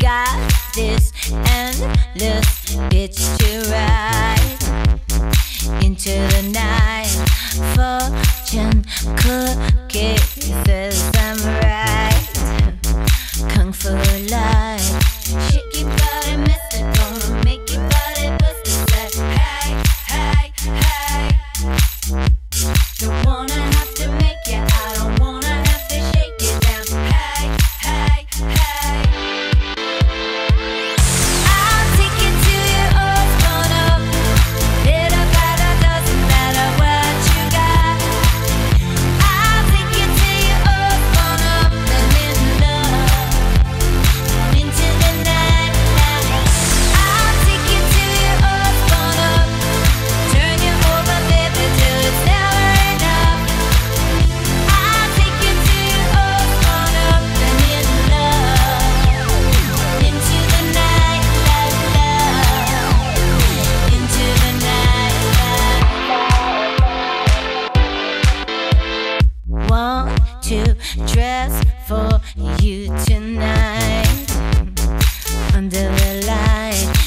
Got this endless dress for you tonight under the light.